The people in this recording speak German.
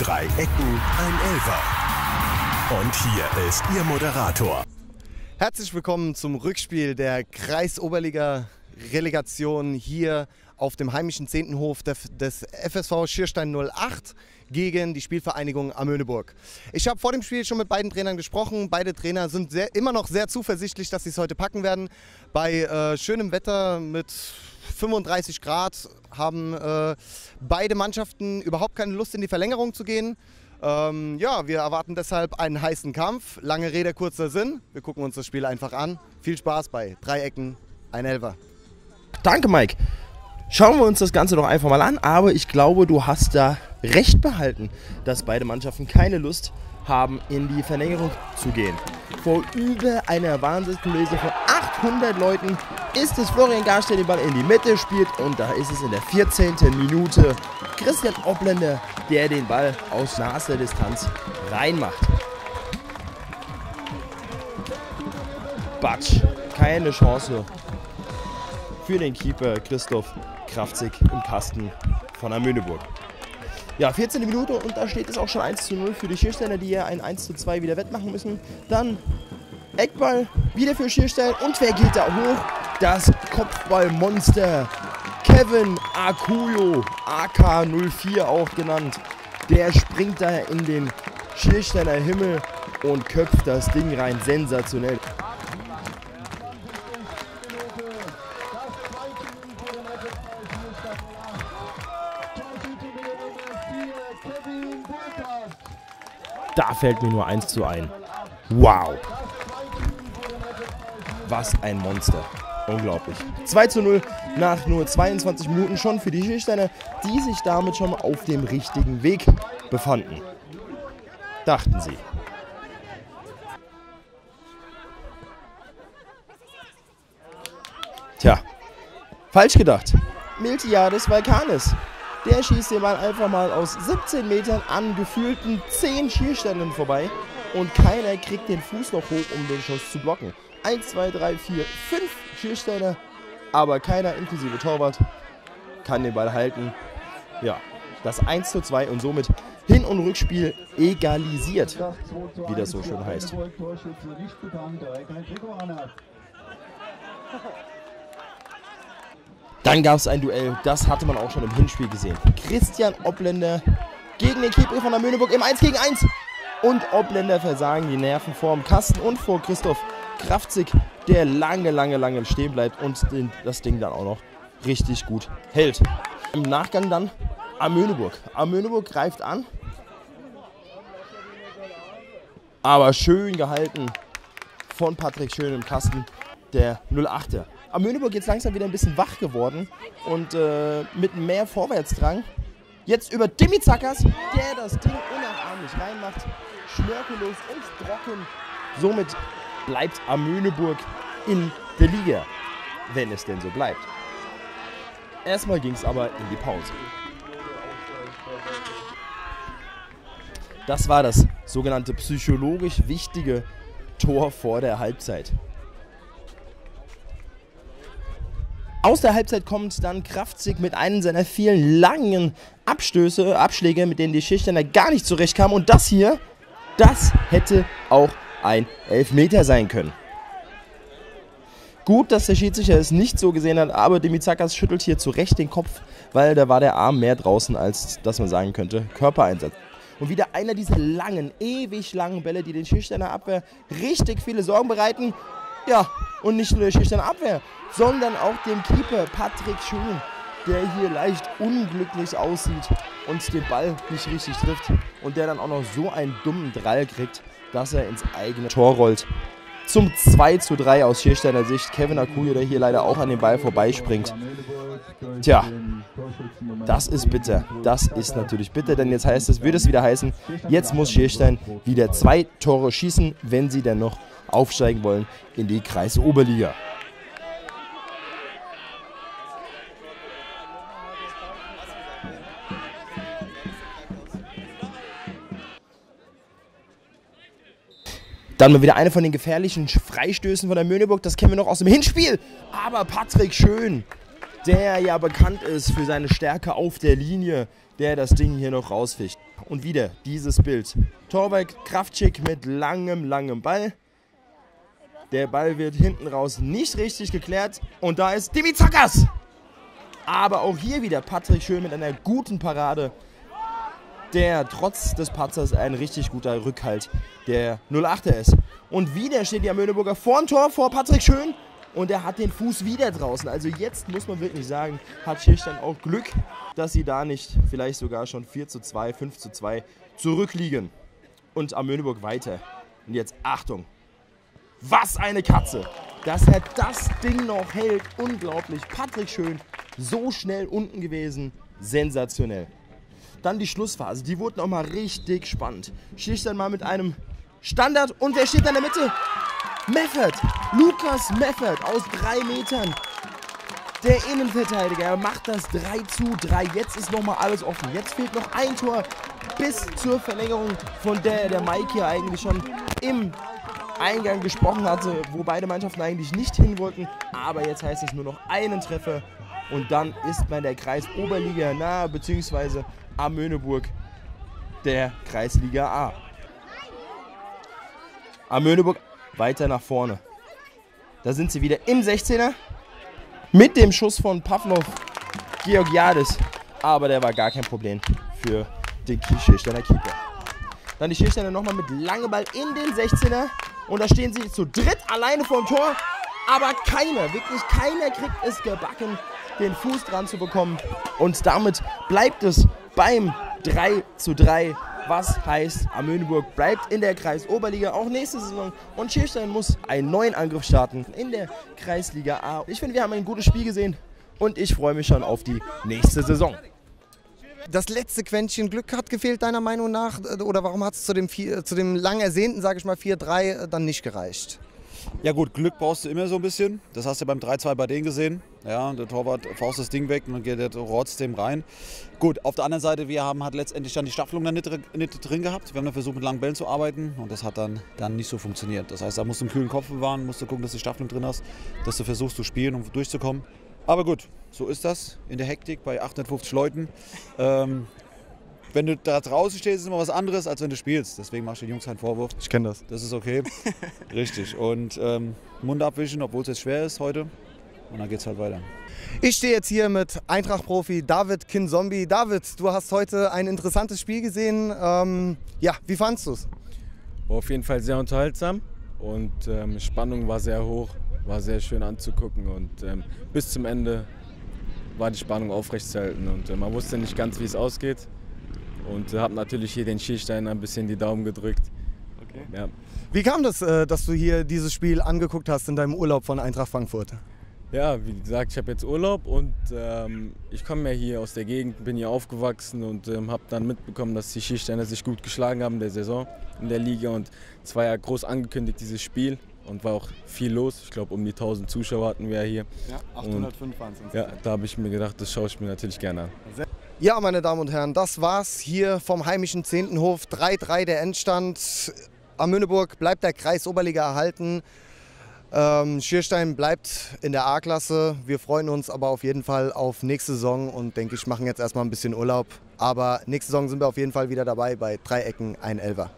Drei Ecken, ein Elfer. Und hier ist Ihr Moderator. Herzlich willkommen zum Rückspiel der Kreisoberliga-Relegation hier auf dem heimischen Zehntenhof des FSV Schierstein 08 gegen die Spielvereinigung Amöneburg. Ich habe vor dem Spiel schon mit beiden Trainern gesprochen. Beide Trainer sind sehr, immer noch sehr zuversichtlich, dass sie es heute packen werden. Bei äh, schönem Wetter mit 35 Grad haben äh, beide Mannschaften überhaupt keine Lust in die Verlängerung zu gehen. Ähm, ja, wir erwarten deshalb einen heißen Kampf. Lange Rede, kurzer Sinn. Wir gucken uns das Spiel einfach an. Viel Spaß bei Dreiecken, ein Elfer. Danke, Mike. Schauen wir uns das Ganze doch einfach mal an. Aber ich glaube, du hast da recht behalten, dass beide Mannschaften keine Lust haben, in die Verlängerung zu gehen. Vor über einer Wahnsinnskulisse von 800 Leuten ist es Florian Garst, der den Ball in die Mitte spielt. Und da ist es in der 14. Minute Christian Obländer, der den Ball aus naher Distanz reinmacht. Batsch, keine Chance für den Keeper Christoph Kraftzig im Kasten von Amöneburg. Ja, 14. Minute und da steht es auch schon 1 zu 0 für die Schiersteiner, die ja ein 1 zu 2 wieder wettmachen müssen. Dann Eckball wieder für Schierstein und wer geht da hoch? Das Kopfballmonster Kevin Akuyo, AK04 auch genannt. Der springt da in den Schiersteiner Himmel und köpft das Ding rein. Sensationell. Da fällt mir nur eins zu ein. Wow. Was ein Monster. Unglaublich. 2 zu 0 nach nur 22 Minuten schon für die Schilsteiner, die sich damit schon auf dem richtigen Weg befanden. Dachten sie. Tja, falsch gedacht. Miltiades Valkanis der schießt den Ball einfach mal aus 17 Metern an gefühlten 10 Schierständen vorbei. Und keiner kriegt den Fuß noch hoch, um den Schuss zu blocken. 1, 2, 3, 4, 5 Schierstände. Aber keiner, inklusive Torwart, kann den Ball halten. Ja, das 1 zu 2 und somit Hin- und Rückspiel egalisiert, wie das so schön heißt. Dann gab es ein Duell, das hatte man auch schon im Hinspiel gesehen. Christian Obländer gegen den Keeper von der Möhneburg im 1 gegen 1. Und Obländer versagen die Nerven vor dem Kasten und vor Christoph Kraftzig, der lange, lange, lange stehen bleibt und das Ding dann auch noch richtig gut hält. Im Nachgang dann Amöneburg. Amöneburg greift an. Aber schön gehalten von Patrick Schön im Kasten, der 08er. Am Möhneburg jetzt langsam wieder ein bisschen wach geworden und äh, mit mehr Vorwärtsdrang. Jetzt über Dimi Zackers, der das Ding unnachahmlich reinmacht. Schnörkellos und trocken. Somit bleibt Amöneburg in der Liga. Wenn es denn so bleibt. Erstmal ging es aber in die Pause. Das war das sogenannte psychologisch wichtige Tor vor der Halbzeit. Aus der Halbzeit kommt dann Kraftzig mit einem seiner vielen langen Abstöße, Abschläge, mit denen die Schichtener gar nicht zurechtkamen. Und das hier, das hätte auch ein Elfmeter sein können. Gut, dass der Schiedsrichter es nicht so gesehen hat, aber Demizakas schüttelt hier zu Recht den Kopf, weil da war der Arm mehr draußen, als dass man sagen könnte, Körpereinsatz. Und wieder einer dieser langen, ewig langen Bälle, die den Schüchterner Abwehr richtig viele Sorgen bereiten. Ja, und nicht nur der schüchterne Abwehr, sondern auch dem Keeper Patrick Schön, der hier leicht unglücklich aussieht und den Ball nicht richtig trifft und der dann auch noch so einen dummen Drall kriegt, dass er ins eigene Tor rollt. Zum 2 zu 3 aus Schiersteiner Sicht. Kevin Akuyo, der hier leider auch an den Ball vorbeispringt. Tja, das ist bitter. Das ist natürlich bitter, denn jetzt heißt es, würde es wieder heißen, jetzt muss Schierstein wieder zwei Tore schießen, wenn sie denn noch aufsteigen wollen in die Kreisoberliga. Dann mal wieder eine von den gefährlichen Freistößen von der Möhneburg. Das kennen wir noch aus dem Hinspiel. Aber Patrick Schön, der ja bekannt ist für seine Stärke auf der Linie, der das Ding hier noch rausficht. Und wieder dieses Bild. Torwart Kraftschick mit langem, langem Ball. Der Ball wird hinten raus nicht richtig geklärt. Und da ist Dimizakas. Aber auch hier wieder Patrick Schön mit einer guten Parade. Der trotz des Patzers ein richtig guter Rückhalt der 08er ist. Und wieder steht die Möhneburger vor dem Tor vor Patrick Schön. Und er hat den Fuß wieder draußen. Also jetzt muss man wirklich sagen, hat Schirstein auch Glück, dass sie da nicht vielleicht sogar schon 4 zu 2, 5 zu 2 zurückliegen. Und Amöneburg weiter. Und jetzt Achtung. Was eine Katze. Dass er das Ding noch hält. Unglaublich. Patrick Schön so schnell unten gewesen. Sensationell. Dann die Schlussphase. Die wurde nochmal richtig spannend. Schlicht mal mit einem Standard. Und wer steht da in der Mitte? Meffert. Lukas Meffert aus drei Metern. Der Innenverteidiger er macht das 3 zu 3. Jetzt ist nochmal alles offen. Jetzt fehlt noch ein Tor bis zur Verlängerung, von der der Mike hier eigentlich schon im Eingang gesprochen hatte, wo beide Mannschaften eigentlich nicht hin wollten. Aber jetzt heißt es nur noch einen Treffer und dann ist man der Kreis Oberliga nahe, beziehungsweise am Möhneburg der Kreisliga A. Am Möhneburg weiter nach vorne. Da sind sie wieder im 16er mit dem Schuss von Pavlov Georgiades. Aber der war gar kein Problem für den Schiersteiner Keeper. Dann die Schiersteiner nochmal mit langem Ball in den 16er. Und da stehen sie zu dritt alleine vor dem Tor. Aber keiner, wirklich keiner kriegt es gebacken, den Fuß dran zu bekommen. Und damit bleibt es beim 3 zu 3. Was heißt, Amöneburg bleibt in der Kreisoberliga auch nächste Saison und Schierstein muss einen neuen Angriff starten in der Kreisliga A. Ich finde, wir haben ein gutes Spiel gesehen und ich freue mich schon auf die nächste Saison. Das letzte Quäntchen Glück hat gefehlt, deiner Meinung nach? Oder warum hat es zu dem, zu dem lang ersehnten, sage ich mal, 4-3 dann nicht gereicht? Ja gut, Glück brauchst du immer so ein bisschen. Das hast du beim 3-2 bei denen gesehen. Ja, der Torwart faust das Ding weg und dann geht der trotzdem rein. Gut, auf der anderen Seite, wir haben halt letztendlich dann die Staffelung dann nicht, nicht, drin gehabt. Wir haben dann versucht, mit langen Bällen zu arbeiten und das hat dann, dann nicht so funktioniert. Das heißt, da musst du einen kühlen Kopf bewahren, musst du gucken, dass du die Staffelung drin hast, dass du versuchst zu spielen, um durchzukommen. Aber gut, so ist das in der Hektik bei 850 Leuten. Ähm, wenn du da draußen stehst, ist immer was anderes, als wenn du spielst. Deswegen machst du den Jungs keinen Vorwurf. Ich kenne das. Das ist okay. Richtig. Und ähm, Mund abwischen, obwohl es jetzt schwer ist heute. Und dann geht es halt weiter. Ich stehe jetzt hier mit Eintracht-Profi David Kinzombie. David, du hast heute ein interessantes Spiel gesehen. Ähm, ja, wie fandest du es? War auf jeden Fall sehr unterhaltsam und ähm, Spannung war sehr hoch, war sehr schön anzugucken und ähm, bis zum Ende war die Spannung aufrechtzuerhalten und äh, man wusste nicht ganz, wie es ausgeht und habe natürlich hier den Schierstein ein bisschen die Daumen gedrückt. Okay. Ja. Wie kam das, äh, dass du hier dieses Spiel angeguckt hast in deinem Urlaub von Eintracht Frankfurt? Ja, wie gesagt, ich habe jetzt Urlaub und ähm, ich komme ja hier aus der Gegend, bin hier aufgewachsen und ähm, habe dann mitbekommen, dass die Schiersteiner sich gut geschlagen haben in der Saison in der Liga und es war ja groß angekündigt, dieses Spiel und war auch viel los. Ich glaube, um die 1000 Zuschauer hatten wir hier. Ja, 805 waren es. Ja, da habe ich mir gedacht, das schaue ich mir natürlich gerne an. Ja, meine Damen und Herren, das war's hier vom heimischen Zehntenhof. 3-3 der Endstand. Am Münneburg bleibt der Kreis Oberliga erhalten. Ähm, Schierstein bleibt in der A-Klasse. Wir freuen uns aber auf jeden Fall auf nächste Saison und denke ich, machen jetzt erstmal ein bisschen Urlaub. Aber nächste Saison sind wir auf jeden Fall wieder dabei bei Dreiecken ein Elfer.